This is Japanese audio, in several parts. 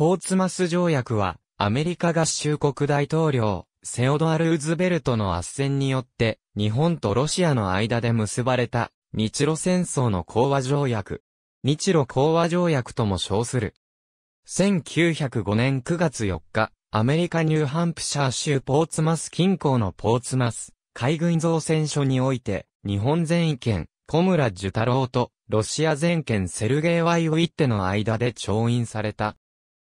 ポーツマス条約は、アメリカ合衆国大統領、セオドア・ルーズベルトの圧旋によって、日本とロシアの間で結ばれた、日露戦争の講和条約。日露講和条約とも称する。1905年9月4日、アメリカニューハンプシャー州ポーツマス近郊のポーツマス、海軍造船所において、日本全権、小村寿太郎と、ロシア全権セルゲイ・ワイウィッテの間で調印された。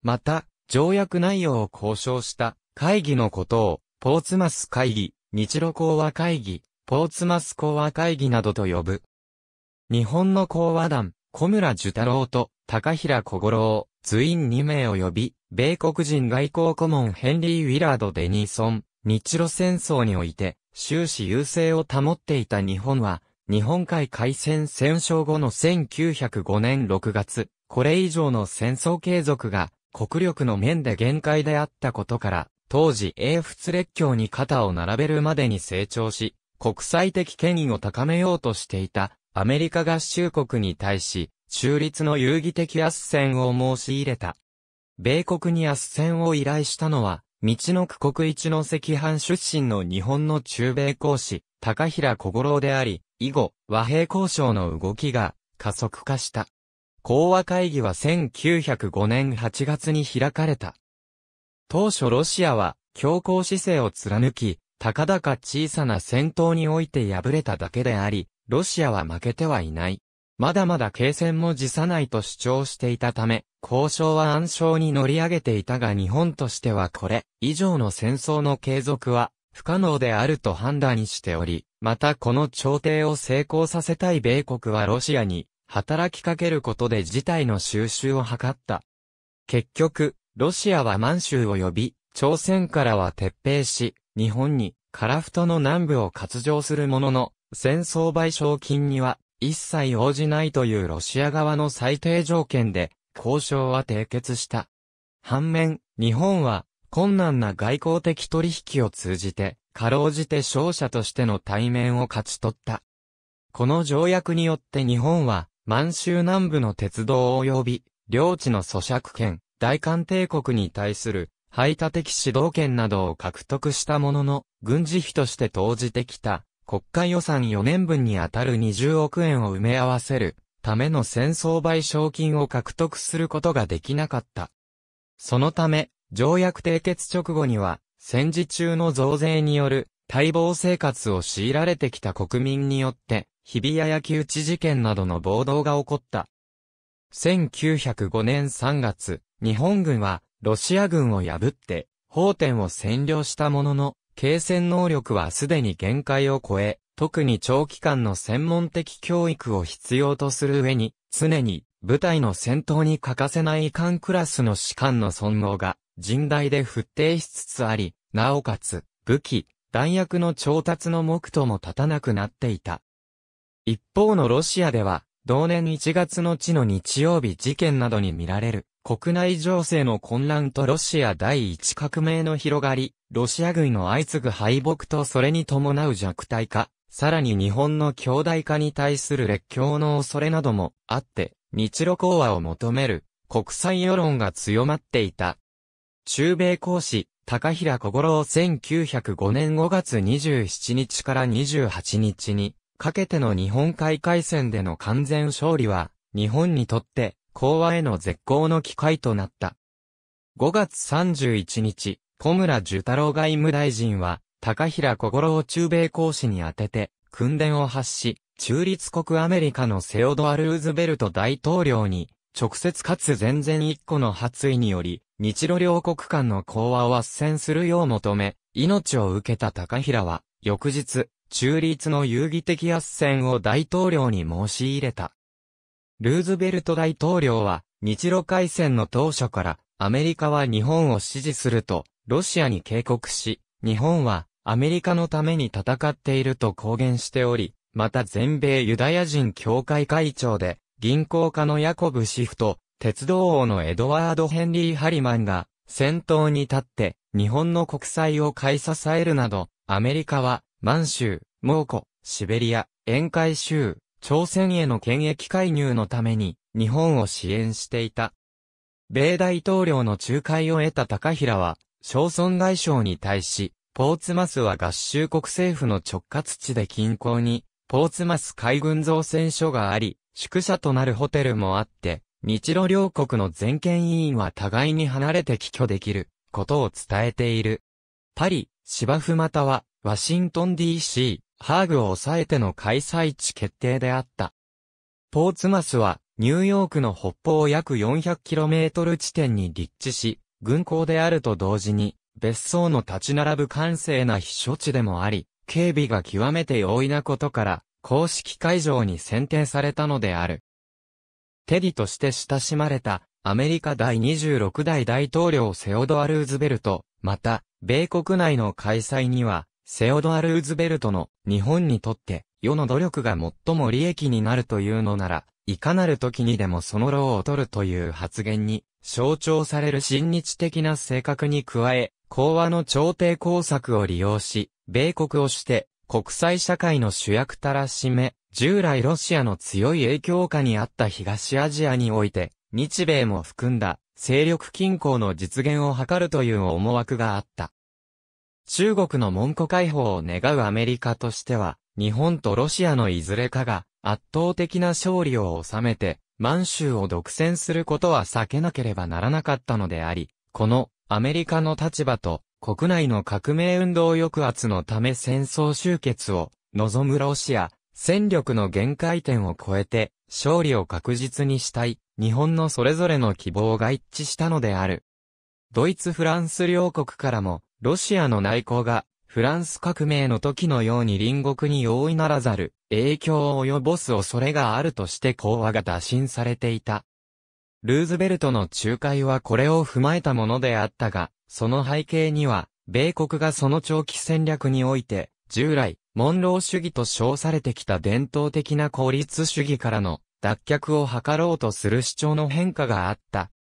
また、条約内容を交渉した会議のことを、ポーツマス会議、日露講和会議、ポーツマス講和会議などと呼ぶ。日本の講和団、小村寿太郎と高平小五郎、図員2名を呼び、米国人外交顧問ヘンリー・ウィラード・デニーソン、日露戦争において、終始優勢を保っていた日本は、日本海海戦戦勝後の1905年6月、これ以上の戦争継続が国力の面で限界であったことから、当時英仏列強に肩を並べるまでに成長し、国際的権威を高めようとしていたアメリカ合衆国に対し、中立の遊戯的圧戦を申し入れた。米国に圧戦を依頼したのは、道の区国一の赤藩出身の日本の中米公使、高平小五郎であり、以後、和平交渉の動きが加速化した。講和会議は1905年8月に開かれた。当初ロシアは強硬姿勢を貫き、たかだか小さな戦闘において敗れただけであり、ロシアは負けてはいない。まだまだ継戦も辞さないと主張していたため、交渉は暗礁に乗り上げていたが日本としてはこれ以上の戦争の継続は不可能であると判断しており、またこの調停を成功させたい米国はロシアに働きかけることで事態の収拾を図った。結局、ロシアは満州を呼び、朝鮮からは撤兵し、日本に樺太の南部を割譲するものの、戦争賠償金には一切応じないというロシア側の最低条件で、交渉は締結した。反面、日本は、困難な外交的取引を通じて、かろうじて勝者としての対面を勝ち取った。この条約によって日本は、満州南部の鉄道及び、領地の租借権、大韓帝国に対する、排他的指導権などを獲得したものの、軍事費として投じてきた、国家予算4年分にあたる20億円を埋め合わせるための戦争賠償金を獲得することができなかった。そのため、条約締結直後には、戦時中の増税による待望生活を強いられてきた国民によって、日比谷焼き討ち事件などの暴動が起こった。1905年3月、日本軍はロシア軍を破って、法典を占領したものの、継戦能力はすでに限界を超え、特に長期間の専門的教育を必要とする上に、常に部隊の戦闘に欠かせない艦クラスの士官の尊号が甚大で不定しつつあり、なおかつ武器、弾薬の調達の目途も立たなくなっていた。一方のロシアでは、同年1月の地の日曜日事件などに見られる国内情勢の混乱とロシア第一革命の広がり、ロシア軍の相次ぐ敗北とそれに伴う弱体化、さらに日本の強大化に対する列強の恐れなどもあって、日露講和を求める国際世論が強まっていた。中米公使、高平小五郎1905年5月27日から28日にかけての日本海海戦での完全勝利は、日本にとって講和への絶好の機会となった。5月31日、小村寿太郎外務大臣は、高平小五郎中米公使に宛てて、訓伝を発し、中立国アメリカのセオドア・ルーズベルト大統領に、直接かつ全然一個の発意により、日露両国間の講和を斡旋するよう求め、命を受けた高平は、翌日、中立の遊戯的斡旋を大統領に申し入れた。ルーズベルト大統領は、日露海戦の当初から、アメリカは日本を支持すると、ロシアに警告し、日本は、アメリカのために戦っていると公言しており、また全米ユダヤ人協会会長で、銀行家のヤコブ・シフト、鉄道王のエドワード・ヘンリー・ハリマンが、先頭に立って、日本の国債を買い支えるなど、アメリカは、満州、蒙古、シベリア、沿海州、朝鮮への権益介入のために日本を支援していた。米大統領の仲介を得た高平は、小村外相に対し、ポーツマスは合衆国政府の直轄地で近郊に、ポーツマス海軍造船所があり、宿舎となるホテルもあって、日露両国の全権委員は互いに離れて帰居できることを伝えている。パリ、芝生または、ワシントン DC、ハーグを抑えての開催地決定であった。ポーツマスは、ニューヨークの北方約 400km 地点に立地し、軍港であると同時に、別荘の立ち並ぶ閑静な避暑地でもあり、警備が極めて容易なことから、公式会場に選定されたのである。テディとして親しまれた、アメリカ第26代大統領セオドア・ルーズベルト、また、米国内の開催には、セオドア・ルーズベルトの日本にとって世の努力が最も利益になるというのなら、いかなる時にでもその労を取るという発言に象徴される親日的な性格に加え、講和の朝廷工作を利用し、米国をして国際社会の主役たらしめ、従来ロシアの強い影響下にあった東アジアにおいて、日米も含んだ勢力均衡の実現を図るという思惑があった。中国の門戸解放を願うアメリカとしては、日本とロシアのいずれかが圧倒的な勝利を収めて、満州を独占することは避けなければならなかったのであり、このアメリカの立場と国内の革命運動抑圧のため戦争終結を望むロシア、戦力の限界点を超えて勝利を確実にしたい日本のそれぞれの希望が一致したのである。ドイツ・フランス両国からもロシアの内向がフランス革命の時のように隣国に容易ならざる影響を及ぼす恐れがあるとして講和が打診されていた。ルーズベルトの仲介はこれを踏まえたものであったが、その背景には、米国がその長期戦略において、従来、モンロー主義と称されてきた伝統的な効率主義からの脱却を図ろうとする主張の変化があった。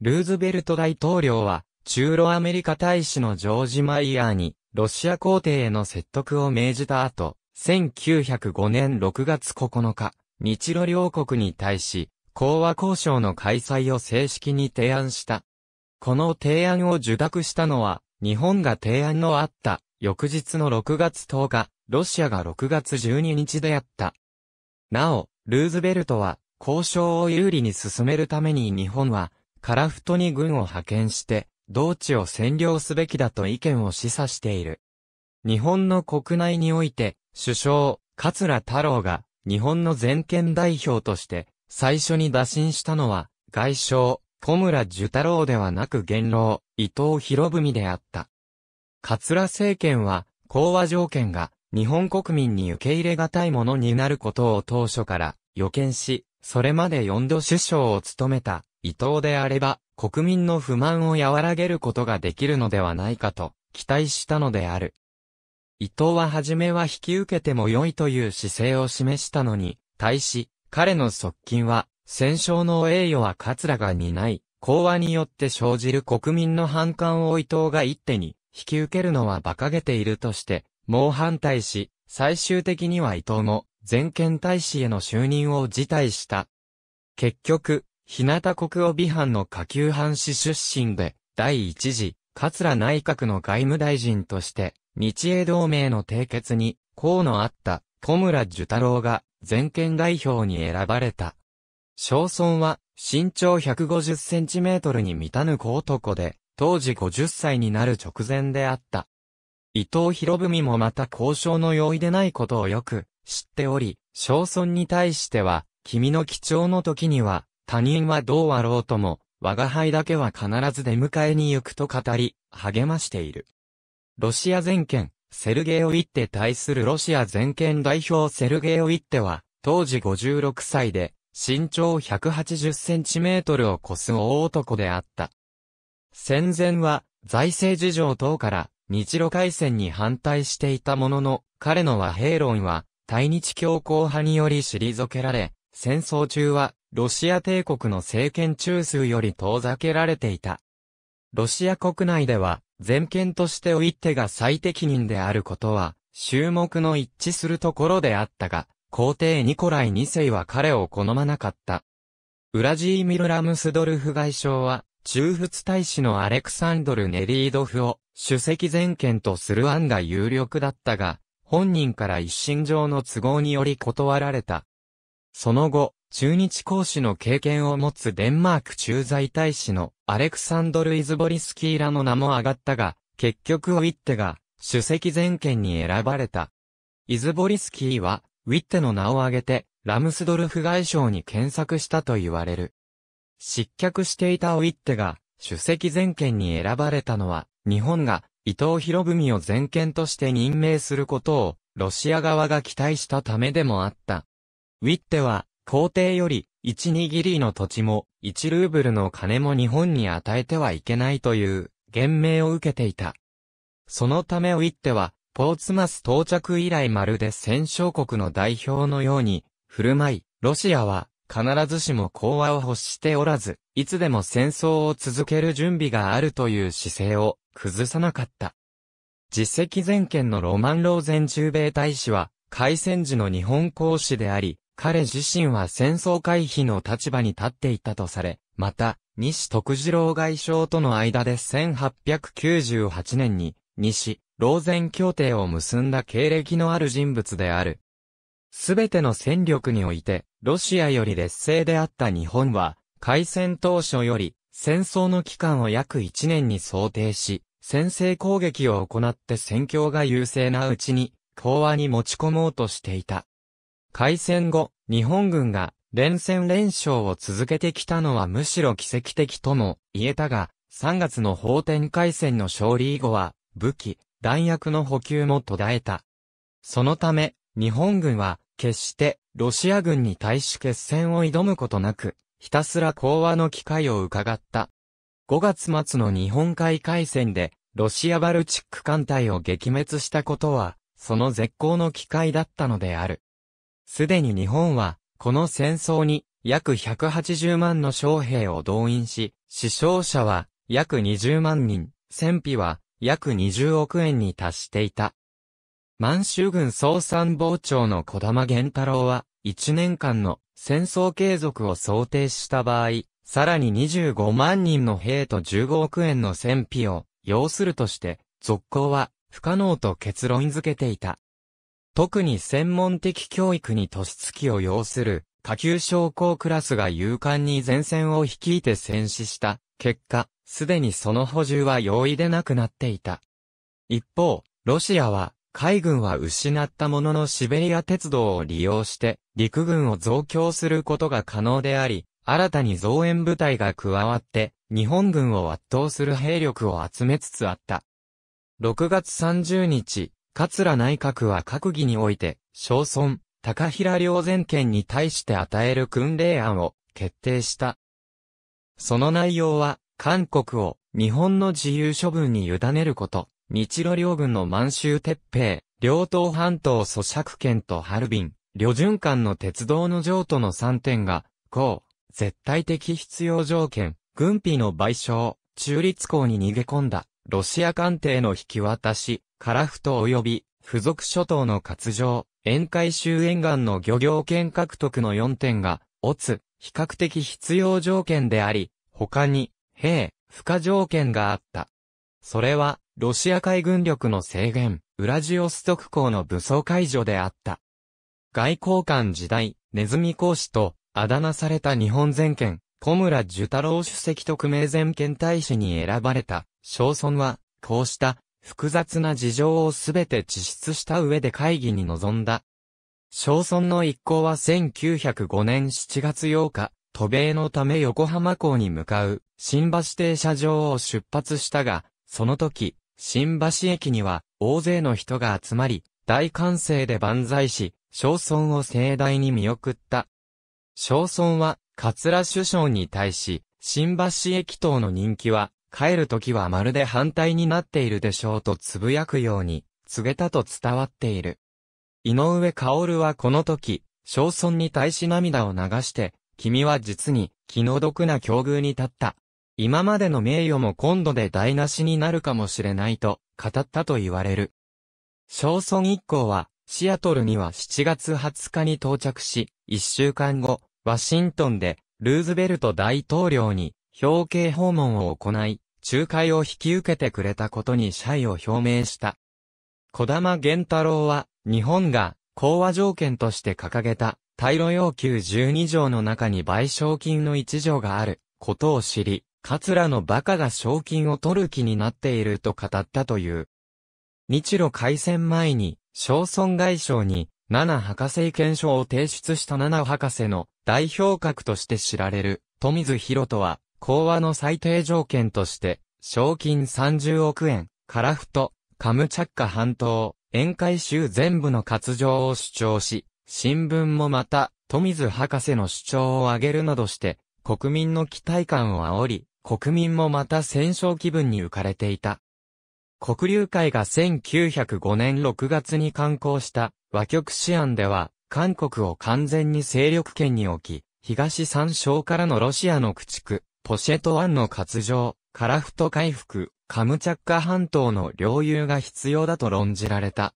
ルーズベルト大統領は、中ロアメリカ大使のジョージ・マイヤーに、ロシア皇帝への説得を命じた後、1905年6月9日、日露両国に対し、講和交渉の開催を正式に提案した。この提案を受諾したのは、日本が提案のあった翌日の6月10日、ロシアが6月12日であった。なお、ルーズベルトは、交渉を有利に進めるために日本は、カラフトに軍を派遣して、同地を占領すべきだと意見を示唆している。日本の国内において、首相、桂太郎が、日本の全権代表として、最初に打診したのは、外相、小村寿太郎ではなく元老、伊藤博文であった。桂政権は、講和条件が、日本国民に受け入れがたいものになることを当初から予見し、それまで4度首相を務めた伊藤であれば、国民の不満を和らげることができるのではないかと期待したのである。伊藤は初めは引き受けても良いという姿勢を示したのに、対し、彼の側近は、戦勝の栄誉は桂が担い、講和によって生じる国民の反感を伊藤が一手に引き受けるのは馬鹿げているとして、猛反対し、最終的には伊藤も、全権大使への就任を辞退した。結局、日向国を美藩の下級藩士出身で、第一次、桂内閣の外務大臣として、日英同盟の締結に、功のあった小村寿太郎が全権代表に選ばれた。小村は身長150センチメートルに満たぬ小男で、当時50歳になる直前であった。伊藤博文もまた交渉の容易でないことをよく知っており、小村に対しては、君の貴重の時には、他人はどうあろうとも、我が輩だけは必ず出迎えに行くと語り、励ましている。ロシア全権、セルゲイ・オイッテ対するロシア全権代表セルゲイ・オイッテは、当時56歳で、身長180センチメートルを超す大男であった。戦前は、財政事情等から、日露海戦に反対していたものの、彼の和平論は、対日強硬派により退けられ、戦争中は、ロシア帝国の政権中枢より遠ざけられていた。ロシア国内では、全権としておいてが最適任であることは、注目の一致するところであったが、皇帝ニコライ2世は彼を好まなかった。ウラジーミル・ラムスドルフ外相は、中仏大使のアレクサンドル・ネリードフを主席全権とする案が有力だったが、本人から一心上の都合により断られた。その後、中日公使の経験を持つデンマーク駐在大使のアレクサンドル・イズボリスキーらの名も挙がったが、結局ウィッテが主席全権に選ばれた。イズボリスキーは、ウィッテの名を挙げて、ラムスドルフ外相に検索したと言われる。失脚していたウィッテが、主席全権に選ばれたのは、日本が伊藤博文を全権として任命することを、ロシア側が期待したためでもあった。ウィッテは、皇帝より、1握りの土地も、1ルーブルの金も日本に与えてはいけないという、言命を受けていた。そのためウィッテは、ポーツマス到着以来まるで戦勝国の代表のように、振る舞い、ロシアは、必ずしも講和を欲しておらず、いつでも戦争を続ける準備があるという姿勢を崩さなかった。実績全権のロマン・ローゼン中米大使は、開戦時の日本公使であり、彼自身は戦争回避の立場に立っていたとされ、また、西徳次郎外相との間で1898年に、西、ローゼン協定を結んだ経歴のある人物である。すべての戦力において、ロシアより劣勢であった日本は、開戦当初より、戦争の期間を約1年に想定し、先制攻撃を行って戦況が優勢なうちに、講和に持ち込もうとしていた。開戦後、日本軍が連戦連勝を続けてきたのはむしろ奇跡的とも言えたが、3月の法天開戦の勝利以後は、武器、弾薬の補給も途絶えた。そのため、日本軍は決してロシア軍に対し決戦を挑むことなく、ひたすら講和の機会を伺った。5月末の日本海海戦で、ロシアバルチック艦隊を撃滅したことは、その絶好の機会だったのである。すでに日本は、この戦争に約180万の将兵を動員し、死傷者は約20万人、戦費は約20億円に達していた。満州軍総参謀長の小玉源太郎は、1年間の戦争継続を想定した場合、さらに25万人の兵と15億円の戦費を要するとして、続行は不可能と結論づけていた。特に専門的教育に突突きを要する下級将校クラスが勇敢に前線を率いて戦死した結果、すでにその補充は容易でなくなっていた。一方、ロシアは海軍は失ったもののシベリア鉄道を利用して陸軍を増強することが可能であり、新たに増援部隊が加わって日本軍を圧倒する兵力を集めつつあった。6月30日、桂内閣は閣議において、小村、高平領全権に対して与える訓令案を決定した。その内容は、韓国を日本の自由処分に委ねること、日露両軍の満州鉄平、両東半島租借権とハルビン、旅循環の鉄道の譲渡の3点が、こう、絶対的必要条件、軍費の賠償、中立港に逃げ込んだ、ロシア艦艇の引き渡し、カラフト及び、付属諸島の活上、沿海周沿岸の漁業権獲得の4点が、オツ、比較的必要条件であり、他に、兵、不可条件があった。それは、ロシア海軍力の制限、ウラジオストク港の武装解除であった。外交官時代、ネズミ講師と、あだ名された日本全権、小村寿太郎主席特命全権大使に選ばれた、小村は、こうした複雑な事情をすべて地質した上で会議に臨んだ。小村の一行は1905年7月8日、渡米のため横浜港に向かう新橋停車場を出発したが、その時、新橋駅には大勢の人が集まり、大歓声で万歳し、小村を盛大に見送った。小村は、桂首相に対し、新橋駅等の人気は、帰る時はまるで反対になっているでしょうと呟くように、告げたと伝わっている。井上薫はこの時、小村に対し涙を流して、君は実に気の毒な境遇に立った。今までの名誉も今度で台無しになるかもしれないと語ったと言われる。小村一行はシアトルには7月20日に到着し、1週間後、ワシントンでルーズベルト大統領に表敬訪問を行い、仲介を引き受けてくれたことに謝意を表明した。小玉源太郎は、日本が講和条件として掲げた、対路要求12条の中に賠償金の1条があることを知り、桂の馬鹿が賞金を取る気になっていると語ったという。日露開戦前に、小村外相に、七博士憲章を提出した七博士の代表格として知られる、富津博人は、講和の最低条件として、賞金30億円、カラフト、カムチャッカ半島、宴会州全部の活上を主張し、新聞もまた、富津博士の主張を挙げるなどして、国民の期待感を煽り、国民もまた戦勝気分に浮かれていた。国流会が1905年6月に刊行した和局試案では、韓国を完全に勢力圏に置き、東山省からのロシアの駆逐、ポシェト湾の活上、カラフト回復、カムチャッカ半島の領有が必要だと論じられた。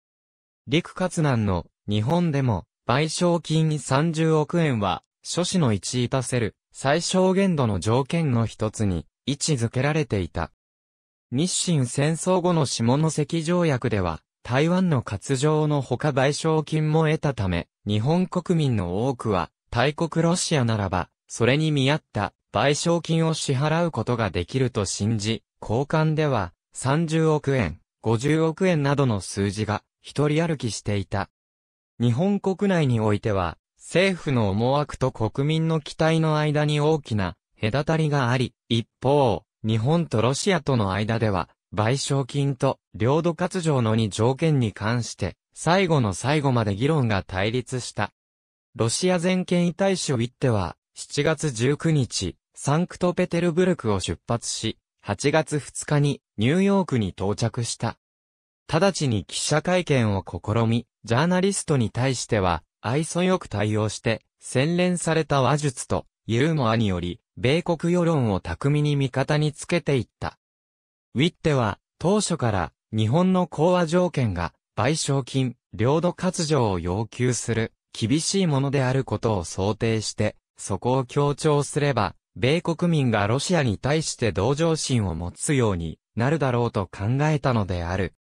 陸活難の日本でも賠償金30億円は、諸子の一位足せる最小限度の条件の一つに位置づけられていた。日清戦争後の下関条約では、台湾の活上の他賠償金も得たため、日本国民の多くは、大国ロシアならば、それに見合った賠償金を支払うことができると信じ、交換では30億円、50億円などの数字が一人歩きしていた。日本国内においては、政府の思惑と国民の期待の間に大きな隔たりがあり、一方、日本とロシアとの間では、賠償金と領土活上の2条件に関して、最後の最後まで議論が対立した。ロシア全権威大使ウィッテは、7月19日、サンクトペテルブルクを出発し、8月2日にニューヨークに到着した。直ちに記者会見を試み、ジャーナリストに対しては、愛想よく対応して、洗練された話術とユーモアにより、米国世論を巧みに味方につけていった。ウィッテは、当初から日本の講和条件が賠償金、領土割譲を要求する厳しいものであることを想定して、そこを強調すれば、米国民がロシアに対して同情心を持つようになるだろうと考えたのである。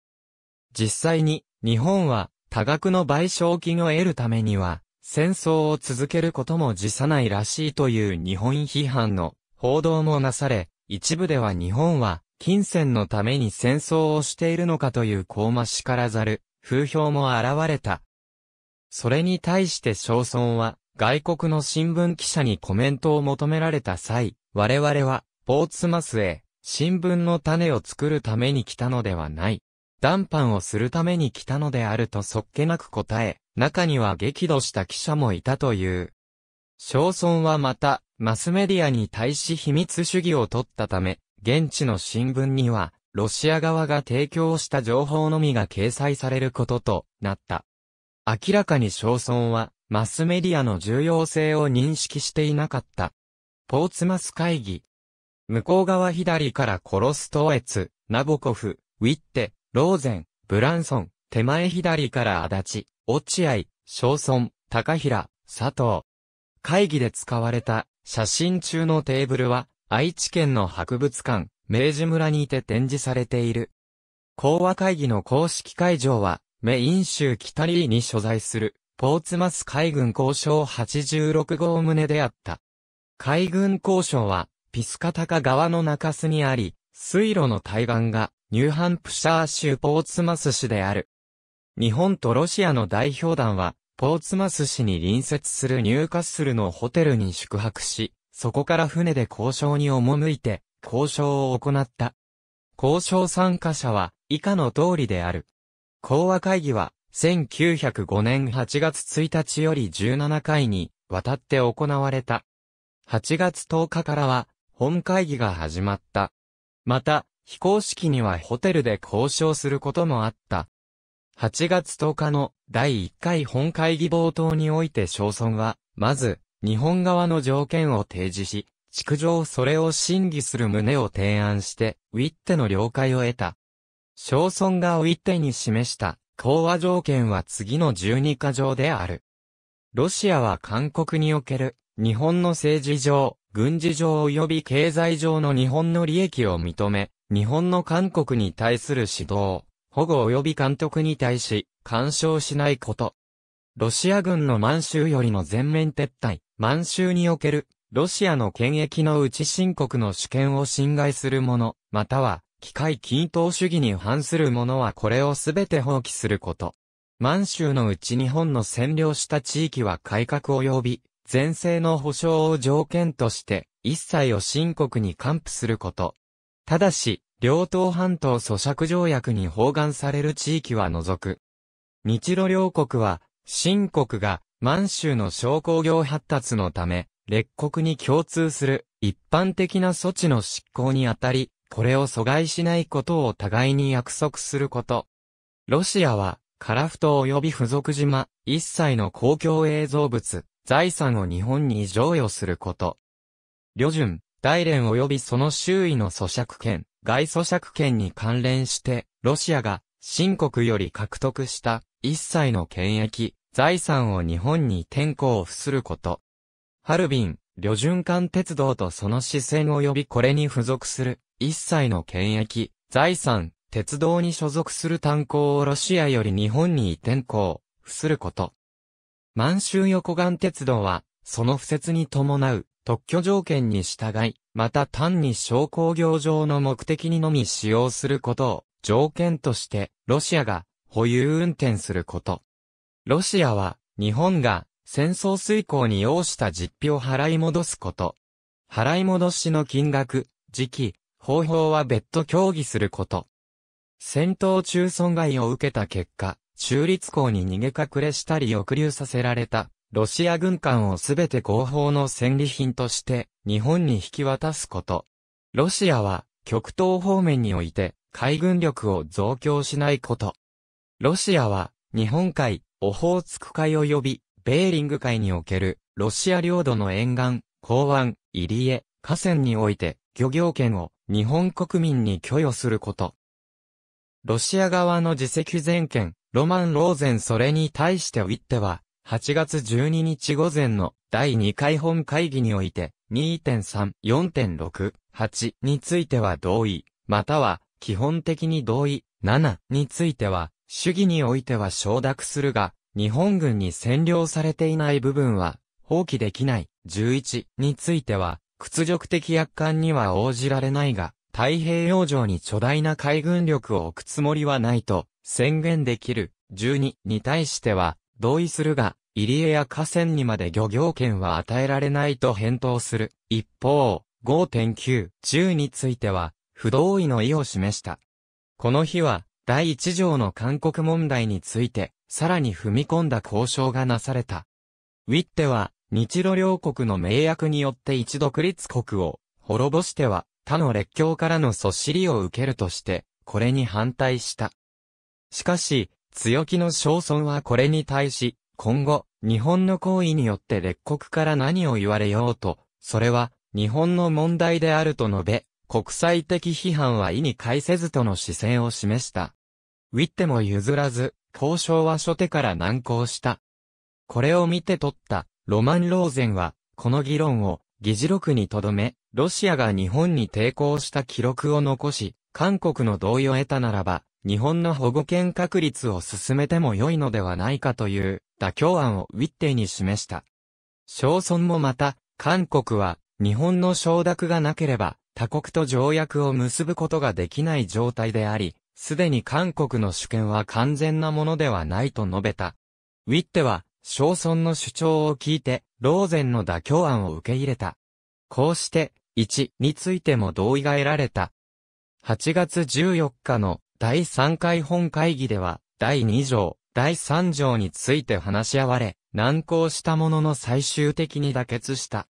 実際に、日本は多額の賠償金を得るためには、戦争を続けることも辞さないらしいという日本批判の報道もなされ、一部では日本は金銭のために戦争をしているのかという高ましからざる風評も現れた。それに対して小村は外国の新聞記者にコメントを求められた際、我々はポーツマスへ新聞の種を作るために来たのではない。談判をするために来たのであるとそっけなく答え、中には激怒した記者もいたという。小村はまた、マスメディアに対し秘密主義を取ったため、現地の新聞には、ロシア側が提供した情報のみが掲載されることとなった。明らかに小村は、マスメディアの重要性を認識していなかった。ポーツマス会議。向こう側左からコロストーエツ、ナボコフ、ウィッテ、ローゼン、ブランソン、手前左から足立、落合、小村、高平、佐藤。会議で使われた。写真中のテーブルは愛知県の博物館、明治村にて展示されている。講和会議の公式会場は、メイン州北リーに所在する、ポーツマス海軍交渉86号棟であった。海軍交渉は、ピスカタカ川の中州にあり、水路の対岸が、ニューハンプシャー州ポーツマス市である。日本とロシアの代表団は、ポーツマス市に隣接するニューカッスルのホテルに宿泊し、そこから船で交渉に赴いて、交渉を行った。交渉参加者は、以下の通りである。講和会議は、1905年8月1日より17回にわたって行われた。8月10日からは、本会議が始まった。また、非公式にはホテルで交渉することもあった。8月10日の第1回本会議冒頭において小村は、まず、日本側の条件を提示し、築上それを審議する旨を提案して、ウィッテの了解を得た。小村がウィッテに示した講和条件は次の12か条である。ロシアは韓国における日本の政治上、軍事上及び経済上の日本の利益を認め、日本の韓国に対する指導、保護及び監督に対し、干渉しないこと。ロシア軍の満州よりの全面撤退、満州における、ロシアの権益の内申告の主権を侵害する者、または、機械均等主義に反する者はこれをすべて放棄すること。満州のうち日本の占領した地域は改革及び、前世の保障を条件として、一切を新国に還付すること。ただし、両党半島租借条約に包含される地域は除く。日露両国は、新国が満州の商工業発達のため、列国に共通する一般的な措置の執行にあたり、これを阻害しないことを互いに約束すること。ロシアは、カラフト及び付属島、一切の公共映像物、財産を日本に譲与すること。旅順、大連及びその周囲の租借権、外租借権に関連して、ロシアが、新国より獲得した一切の権益、財産を日本に転校すること。ハルビン、旅循環鉄道とその支線及びこれに付属する一切の権益、財産、鉄道に所属する炭鉱をロシアより日本に移転校、付すること。満州横岸鉄道は、その付設に伴う特許条件に従い、また単に商工業上の目的にのみ使用することを条件として、ロシアが保有運転すること。ロシアは、日本が戦争遂行に要した実費を払い戻すこと。払い戻しの金額、時期、方法は別途協議すること。戦闘中損害を受けた結果、中立港に逃げ隠れしたり抑留させられた、ロシア軍艦をすべて後方の戦利品として、日本に引き渡すこと。ロシアは、極東方面において、海軍力を増強しないこと。ロシアは、日本海、オホーツク海及び、ベーリング海における、ロシア領土の沿岸、港湾、入江、河川において、漁業権を日本国民に許与すること。ロシア側の自責全権、ロマン・ローゼンそれに対してウィッテは、8月12日午前の第2回本会議において、2.3、4.6、8については同意、または基本的に同意、7については、主義においては承諾するが、日本軍に占領されていない部分は、放棄できない、11については、屈辱的約款には応じられないが、太平洋上に巨大な海軍力を置くつもりはないと、宣言できる12に対しては同意するが、入江や河川にまで漁業権は与えられないと返答する。一方、5.9、10については不同意の意を示した。この日は第一条の韓国問題についてさらに踏み込んだ交渉がなされた。ウィッテは日露両国の盟約によって一独立国を滅ぼしては他の列強からのそしりを受けるとして、これに反対した。しかし、強気の焦村はこれに対し、今後、日本の行為によって列国から何を言われようと、それは、日本の問題であると述べ、国際的批判は意に介せずとの姿勢を示した。ウィッテも譲らず、交渉は初手から難航した。これを見て取った、ロマン・ローゼンは、この議論を、議事録に留め、ロシアが日本に抵抗した記録を残し、韓国の同意を得たならば、日本の保護権確立を進めても良いのではないかという妥協案をウィッテに示した。小村もまた、韓国は日本の承諾がなければ他国と条約を結ぶことができない状態であり、すでに韓国の主権は完全なものではないと述べた。ウィッテは、小村の主張を聞いて、ローゼンの妥協案を受け入れた。こうして、1についても同意が得られた。8月14日の第3回本会議では、第2条、第3条について話し合われ、難航したものの最終的に妥結した。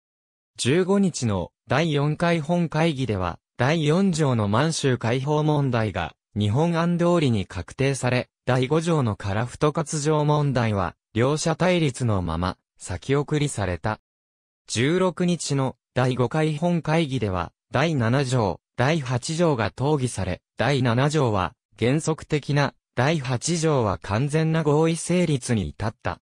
15日の第4回本会議では、第4条の満州解放問題が日本案通りに確定され、第5条のカラフト活条問題は両者対立のまま先送りされた。16日の第5回本会議では、第7条、第8条が討議され、第7条は原則的な、第8条は完全な合意成立に至った。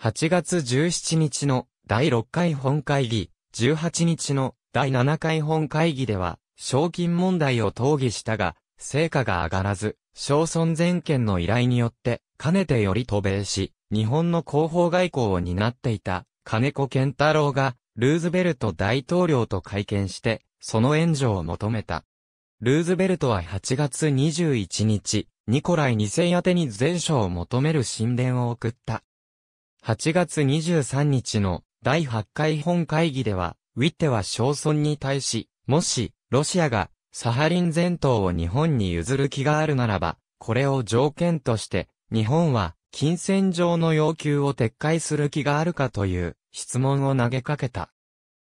8月17日の第6回本会議、18日の第7回本会議では、賞金問題を討議したが、成果が上がらず、小村全権の依頼によって、かねてより渡米し、日本の広報外交を担っていた、金子健太郎が、ルーズベルト大統領と会見して、その援助を求めた。ルーズベルトは8月21日、ニコライ2世宛に前書を求める神殿を送った。8月23日の第8回本会議では、ウィッテは小村に対し、もし、ロシアが、サハリン全島を日本に譲る気があるならば、これを条件として、日本は、金銭上の要求を撤回する気があるかという質問を投げかけた。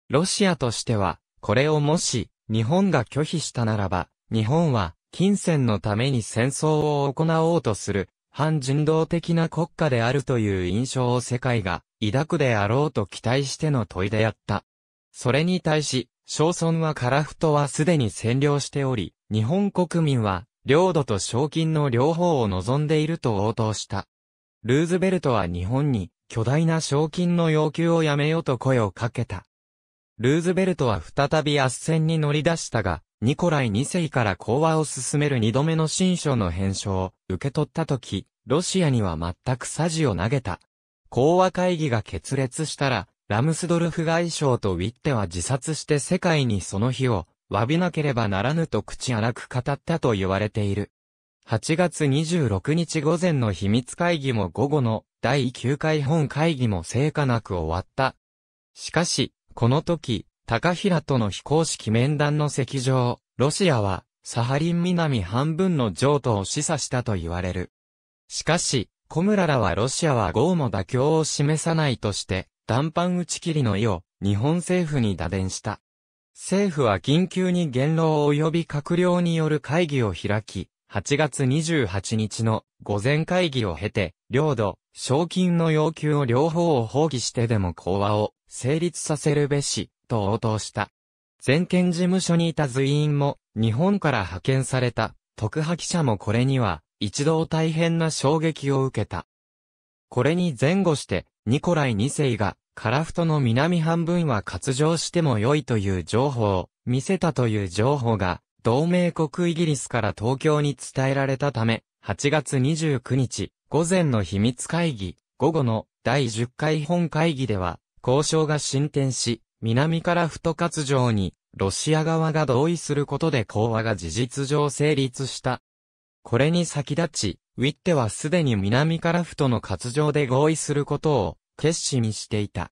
ロシアとしては、これをもし、日本が拒否したならば、日本は、金銭のために戦争を行おうとする、反人道的な国家であるという印象を世界が抱くであろうと期待しての問いであった。それに対し、小村はカラフトはすでに占領しており、日本国民は、領土と賞金の両方を望んでいると応答した。ルーズベルトは日本に巨大な賞金の要求をやめようと声をかけた。ルーズベルトは再び圧戦に乗り出したが、ニコライ2世から講和を進める二度目の新書の返書を受け取ったとき、ロシアには全くサジを投げた。講和会議が決裂したら、ラムスドルフ外相とウィッテは自殺して世界にその日を詫びなければならぬと口荒く語ったと言われている。8月26日午前の秘密会議も午後の第9回本会議も成果なく終わった。しかし、この時、高平との非公式面談の席上、ロシアは、サハリン南半分の譲渡を示唆したと言われる。しかし、小村らはロシアは豪も妥協を示さないとして、断板打ち切りの意を日本政府に打電した。政府は緊急に元老及び閣僚による会議を開き、8月28日の午前会議を経て、領土、賞金の要求を両方を放棄してでも講和を成立させるべし、と応答した。全権事務所にいた随員も、日本から派遣された、特派記者もこれには、一度大変な衝撃を受けた。これに前後して、ニコライ2世が、カラフトの南半分は割譲しても良いという情報を見せたという情報が、同盟国イギリスから東京に伝えられたため、8月29日、午前の秘密会議、午後の第10回本会議では、交渉が進展し、南から太活上に、ロシア側が同意することで講和が事実上成立した。これに先立ち、ウィッテはすでに南から太の活上で合意することを決心していた。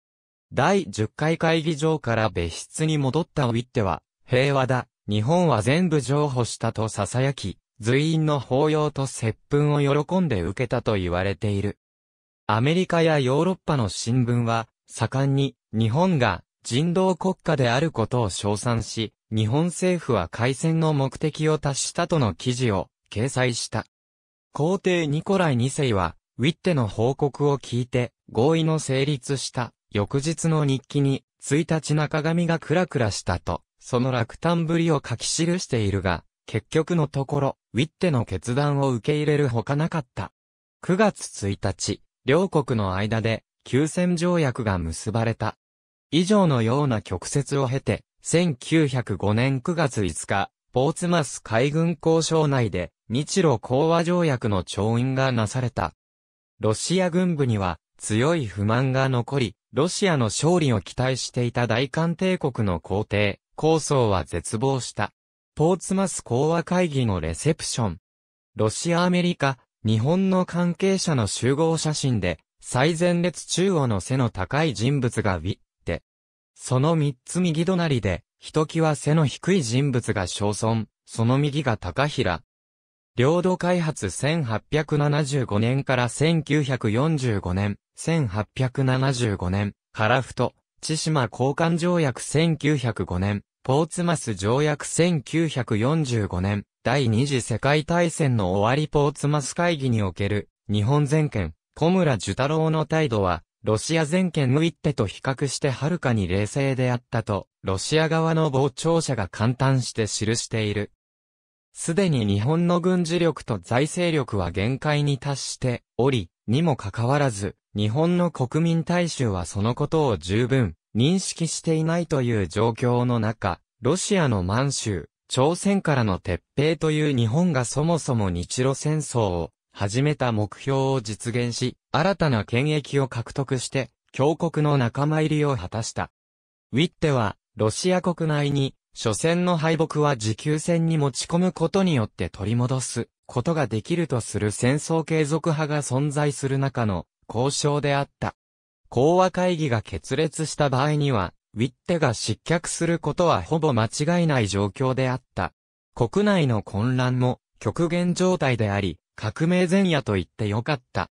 第10回会議場から別室に戻ったウィッテは、平和だ、日本は全部譲歩したと囁き、随員の法要と接吻を喜んで受けたと言われている。アメリカやヨーロッパの新聞は、盛んに、日本が人道国家であることを称賛し、日本政府は開戦の目的を達したとの記事を掲載した。皇帝ニコライ2世は、ウィッテの報告を聞いて、合意の成立した翌日の日記に、1日中髪がクラクラしたと、その落胆ぶりを書き記しているが、結局のところ、ウィッテの決断を受け入れるほかなかった。9月1日、両国の間で、休戦条約が結ばれた。以上のような曲折を経て、1905年9月5日、ポーツマス海軍交渉内で、日露講和条約の調印がなされた。ロシア軍部には強い不満が残り、ロシアの勝利を期待していた大韓帝国の皇帝、構想は絶望した。ポーツマス講和会議のレセプション。ロシアアメリカ、日本の関係者の集合写真で、最前列中央の背の高い人物がウィその三つ右隣で、ひときわ背の低い人物が小村、その右が高平。領土開発1875年から1945年、1875年、カラフト、千島交換条約1905年、ポーツマス条約1945年、第二次世界大戦の終わりポーツマス会議における、日本全権、小村寿太郎の態度は、ロシア全権ウィッテと比較してはるかに冷静であったと、ロシア側の傍聴者が簡単して記している。すでに日本の軍事力と財政力は限界に達しており、にもかかわらず、日本の国民大衆はそのことを十分認識していないという状況の中、ロシアの満州、朝鮮からの撤兵という日本がそもそも日露戦争を始めた目標を実現し、新たな権益を獲得して、強国の仲間入りを果たした。ウィッテは、ロシア国内に、初戦の敗北は持久戦に持ち込むことによって取り戻すことができるとする戦争継続派が存在する中の交渉であった。講和会議が決裂した場合には、ウィッテが失脚することはほぼ間違いない状況であった。国内の混乱も極限状態であり、革命前夜と言ってよかった。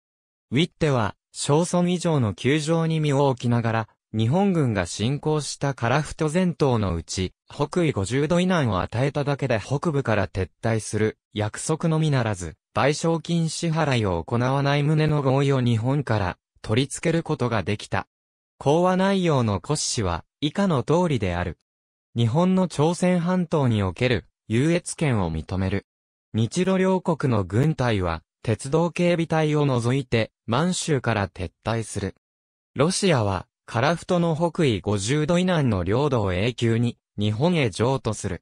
ウィッテは、小村以上の窮状に身を置きながら、日本軍が侵攻したカラフト全島のうち、北緯50度以南を与えただけで北部から撤退する約束のみならず、賠償金支払いを行わない旨の合意を日本から取り付けることができた。講和内容の骨子は以下の通りである。日本の朝鮮半島における優越権を認める。日露両国の軍隊は鉄道警備隊を除いて満州から撤退する。ロシアはカラフトの北緯50度以南の領土を永久に日本へ譲渡する。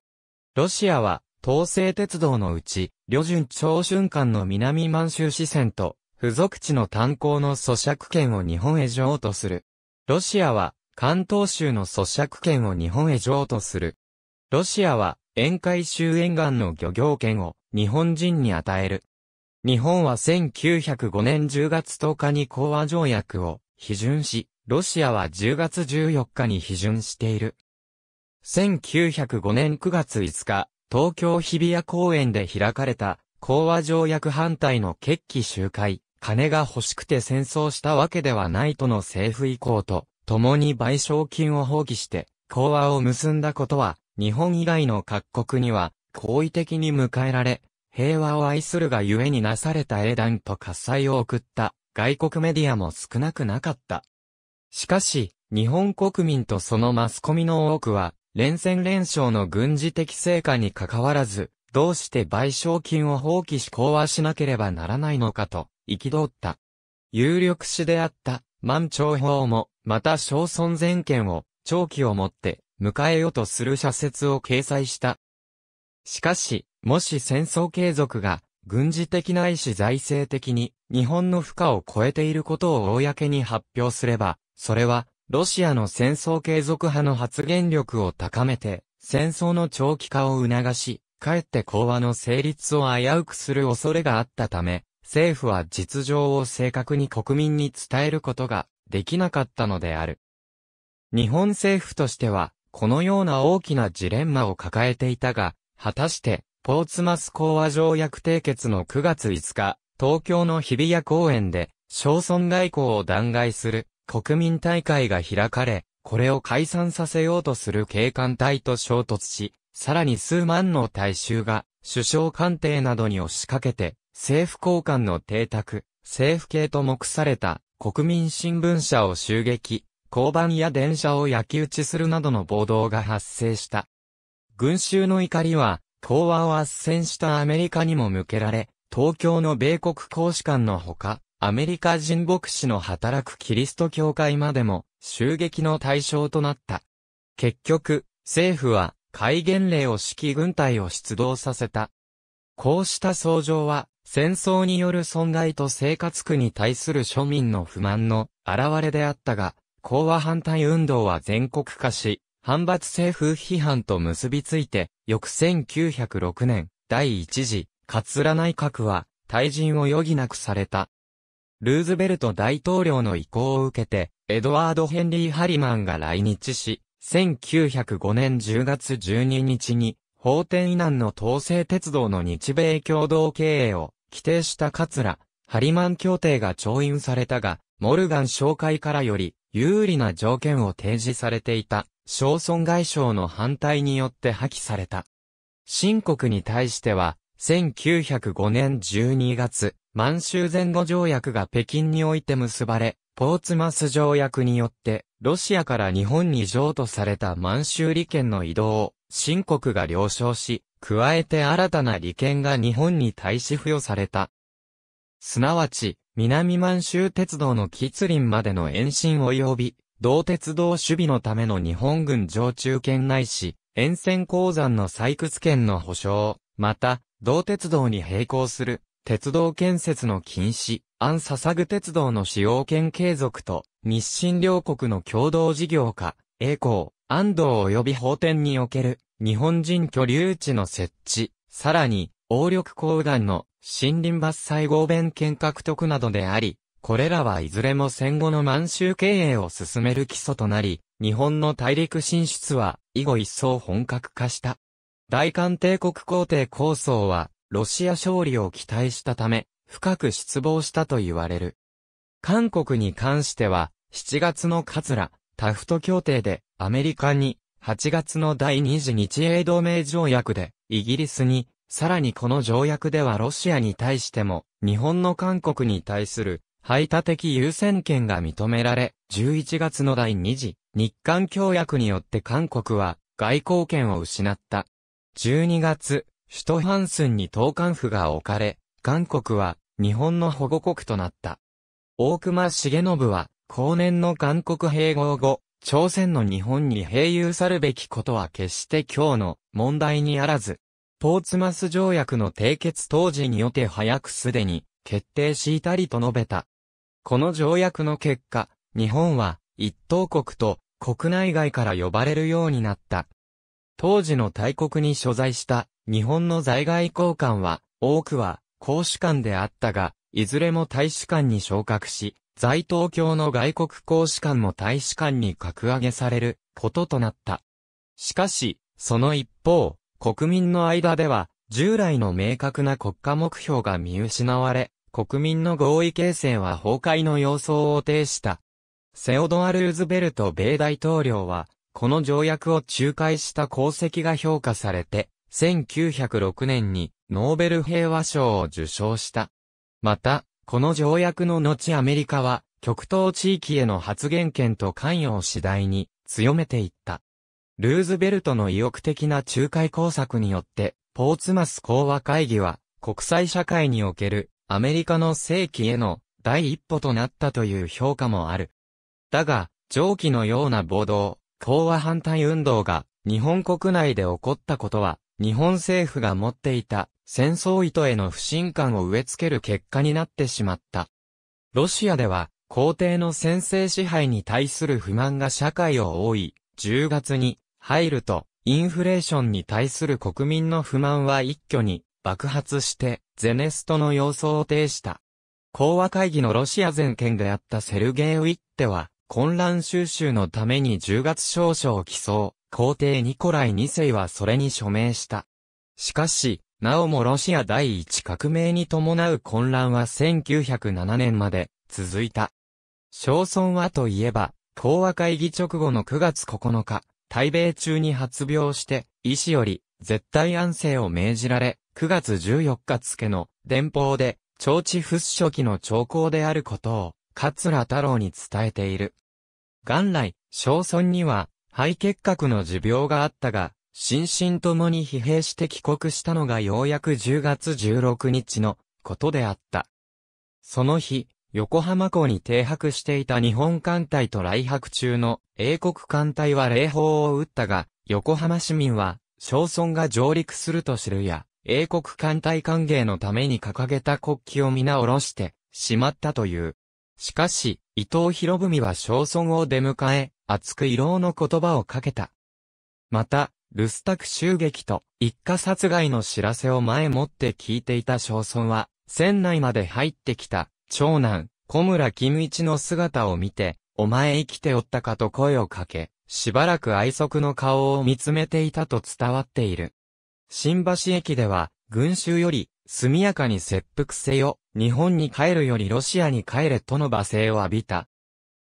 ロシアは東西鉄道のうち、旅順長春間の南満州支線と、付属地の炭鉱の咀嚼権を日本へ譲渡する。ロシアは関東州の咀嚼権を日本へ譲渡する。ロシアは沿海州沿岸の漁業権を日本人に与える。日本は1905年10月10日に講和条約を批准し、ロシアは10月14日に批准している。1905年9月5日、東京日比谷公園で開かれた、講和条約反対の決起集会、金が欲しくて戦争したわけではないとの政府意向と、共に賠償金を放棄して、講和を結んだことは、日本以外の各国には、好意的に迎えられ、平和を愛するがゆえになされた英断と喝采を送った外国メディアも少なくなかった。しかし、日本国民とそのマスコミの多くは、連戦連勝の軍事的成果に関わらず、どうして賠償金を放棄し講和しなければならないのかと、憤った。有力視であった満長法も、また小村全権を長期をもって迎えようとする社説を掲載した。しかし、もし戦争継続が軍事的ないし財政的に日本の負荷を超えていることを公に発表すれば、それは、ロシアの戦争継続派の発言力を高めて、戦争の長期化を促し、かえって講和の成立を危うくする恐れがあったため、政府は実情を正確に国民に伝えることができなかったのである。日本政府としては、このような大きなジレンマを抱えていたが、果たして、ポーツマス講和条約締結の9月5日、東京の日比谷公園で、小村外交を弾劾する国民大会が開かれ、これを解散させようとする警官隊と衝突し、さらに数万の大衆が首相官邸などに押しかけて、政府高官の邸宅、政府系と目された国民新聞社を襲撃、交番や電車を焼き討ちするなどの暴動が発生した。群衆の怒りは、講和を斡旋したアメリカにも向けられ、東京の米国公使館のほか、アメリカ人牧師の働くキリスト教会までも襲撃の対象となった。結局、政府は戒厳令を指揮軍隊を出動させた。こうした相乗は、戦争による損害と生活苦に対する庶民の不満の表れであったが、講和反対運動は全国化し、反発政府批判と結びついて、翌1906年、第一次、桂内閣は、退陣を余儀なくされた。ルーズベルト大統領の意向を受けて、エドワード・ヘンリー・ハリマンが来日し、1905年10月12日に、法典以南の統制鉄道の日米共同経営を規定した桂、ハリマン協定が調印されたが、モルガン紹介からより有利な条件を提示されていた、小村外相の反対によって破棄された。新国に対しては、1905年12月、満州前後条約が北京において結ばれ、ポーツマス条約によって、ロシアから日本に譲渡された満州利権の移動を、新国が了承し、加えて新たな利権が日本に対し付与された。すなわち、南満州鉄道の吉林までの延伸及び、同鉄道守備のための日本軍常駐圏内し、沿線鉱山の採掘権の保障、また、同鉄道に並行する、鉄道建設の禁止、安笹具鉄道の使用権継続と、日清両国の共同事業化、栄光、安藤及び法典における、日本人居留地の設置、さらに、応力鉱団の森林伐採合弁権獲得などであり、これらはいずれも戦後の満州経営を進める基礎となり、日本の大陸進出は以後一層本格化した。大韓帝国皇帝構想は、ロシア勝利を期待したため、深く失望したと言われる。韓国に関しては、7月の桂、タフト協定で、アメリカに、8月の第二次日英同盟条約で、イギリスに、さらにこの条約ではロシアに対しても、日本の韓国に対する排他的優先権が認められ、11月の第2次日韓協約によって韓国は外交権を失った。12月、首都ハンスンに東韓府が置かれ、韓国は日本の保護国となった。大隈重信は、後年の韓国併合後、朝鮮の日本に併有さるべきことは決して今日の問題にあらず、ポーツマス条約の締結当時によって早くすでに決定しいたりと述べた。この条約の結果、日本は一等国と国内外から呼ばれるようになった。当時の大国に所在した日本の在外交換は多くは公使館であったが、いずれも大使館に昇格し、在東京の外国公使館も大使館に格上げされることとなった。しかし、その一方、国民の間では、従来の明確な国家目標が見失われ、国民の合意形成は崩壊の様相を呈した。セオドア・ルーズベルト米大統領は、この条約を仲介した功績が評価されて、1906年にノーベル平和賞を受賞した。また、この条約の後アメリカは、極東地域への発言権と関与を次第に強めていった。ルーズベルトの意欲的な仲介工作によって、ポーツマス講和会議は、国際社会におけるアメリカの世紀への第一歩となったという評価もある。だが、上記のような暴動、講和反対運動が日本国内で起こったことは、日本政府が持っていた戦争意図への不信感を植え付ける結果になってしまった。ロシアでは、皇帝の先制支配に対する不満が社会を覆い、10月に入ると、インフレーションに対する国民の不満は一挙に爆発して、ゼネストの様相を呈した。講和会議のロシア全権であったセルゲイ・ウィッテは、混乱収集のために10月少々起草、皇帝ニコライ2世はそれに署名した。しかし、なおもロシア第一革命に伴う混乱は1907年まで続いた。昭村はといえば、講和会議直後の9月9日、対米中に発病して、医師より絶対安静を命じられ、9月14日付の電報で、長地不書記の兆候であることを、桂太郎に伝えている。元来、小村には、肺結核の持病があったが、心身ともに疲弊して帰国したのがようやく10月16日のことであった。その日、横浜港に停泊していた日本艦隊と来泊中の英国艦隊は礼砲を撃ったが、横浜市民は、小村が上陸すると知るや、英国艦隊歓迎のために掲げた国旗を皆下ろしてしまったという。しかし、伊藤博文は小村を出迎え、熱く異論の言葉をかけた。また、ルスタク襲撃と一家殺害の知らせを前もって聞いていた小村は、船内まで入ってきた長男、小村金一の姿を見て、お前生きておったかと声をかけ、しばらく愛足の顔を見つめていたと伝わっている。新橋駅では、群衆より、速やかに切腹せよ、日本に帰るよりロシアに帰れとの罵声を浴びた。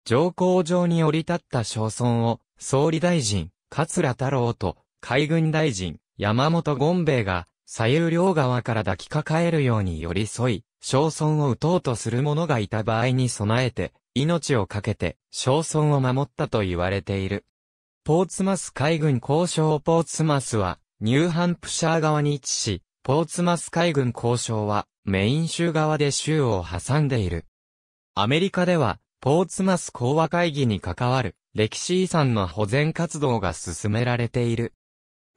上皇上に降り立った小村を、総理大臣、桂太郎と、海軍大臣、山本権兵衛が、左右両側から抱きかかえるように寄り添い、小村を撃とうとする者がいた場合に備えて、命を懸けて、小村を守ったと言われている。ポーツマス海軍交渉ポーツマスは、ニューハンプシャー側に位置し、ポーツマス海軍交渉は、メイン州側で州を挟んでいる。アメリカでは、ポーツマス講和会議に関わる歴史遺産の保全活動が進められている。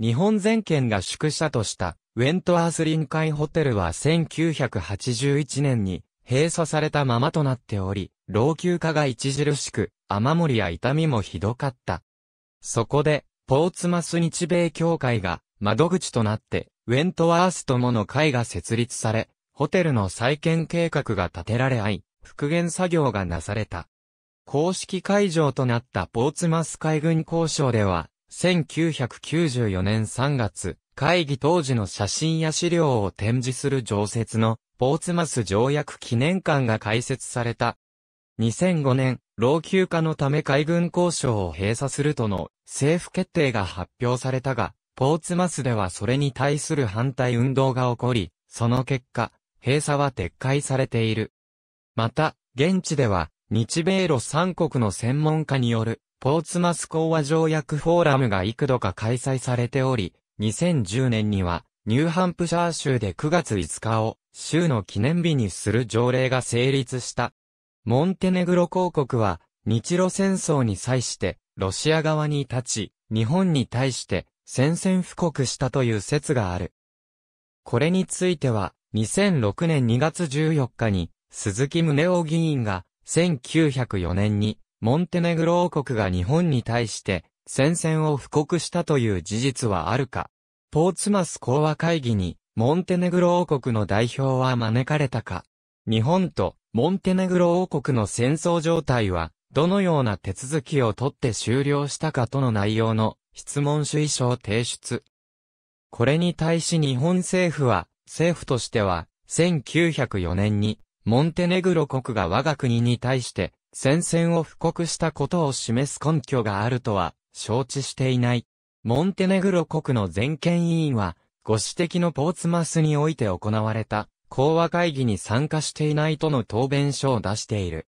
日本全県が宿舎としたウェントワース臨海ホテルは1981年に閉鎖されたままとなっており、老朽化が著しく、雨漏りや痛みもひどかった。そこで、ポーツマス日米協会が窓口となって、ウェントワースともの会が設立され、ホテルの再建計画が立てられ合い、復元作業がなされた。公式会場となったポーツマス海軍交渉では、1994年3月、会議当時の写真や資料を展示する常設のポーツマス条約記念館が開設された。2005年、老朽化のため海軍交渉を閉鎖するとの政府決定が発表されたが、ポーツマスではそれに対する反対運動が起こり、その結果、閉鎖は撤回されている。また、現地では、日米ロ3国の専門家による、ポーツマス講和条約フォーラムが幾度か開催されており、2010年には、ニューハンプシャー州で9月5日を、州の記念日にする条例が成立した。モンテネグロ公国は、日露戦争に際して、ロシア側に立ち、日本に対して、宣戦布告したという説がある。これについては、2006年2月14日に、鈴木宗男議員が、1904年に、モンテネグロ王国が日本に対して、宣戦を布告したという事実はあるか。ポーツマス講和会議に、モンテネグロ王国の代表は招かれたか。日本とモンテネグロ王国の戦争状態は、どのような手続きをとって終了したかとの内容の質問主意書を提出。これに対し日本政府は、政府としては、1904年に、モンテネグロ国が我が国に対して、宣戦を布告したことを示す根拠があるとは、承知していない。モンテネグロ国の全権委員は、ご指摘のポーツマスにおいて行われた、講和会議に参加していないとの答弁書を出している。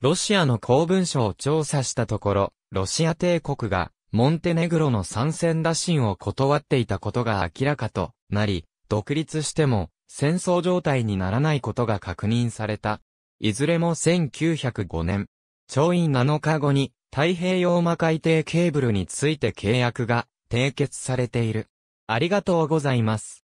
ロシアの公文書を調査したところ、ロシア帝国が、モンテネグロの参戦打診を断っていたことが明らかとなり、独立しても戦争状態にならないことが確認された。いずれも1905年、調印7日後に太平洋魔海底ケーブルについて契約が締結されている。ありがとうございます。